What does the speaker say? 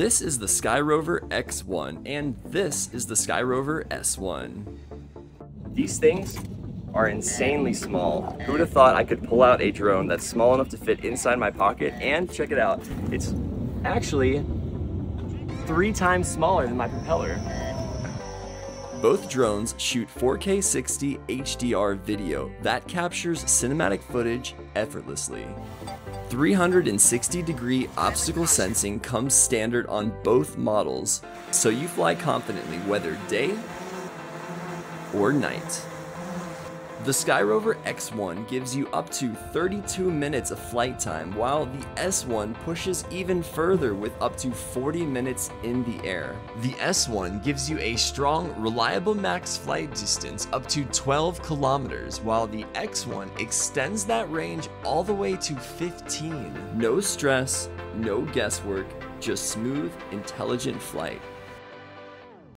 This is the Skyrover X1, and this is the Skyrover S1. These things are insanely small. Who would have thought I could pull out a drone that's small enough to fit inside my pocket and check it out. It's actually three times smaller than my propeller. Both drones shoot 4K 60 HDR video that captures cinematic footage effortlessly. 360 degree obstacle sensing comes standard on both models, so you fly confidently whether day or night. The Skyrover X1 gives you up to 32 minutes of flight time, while the S1 pushes even further with up to 40 minutes in the air. The S1 gives you a strong, reliable max flight distance up to 12 kilometers, while the X1 extends that range all the way to 15. No stress, no guesswork, just smooth, intelligent flight.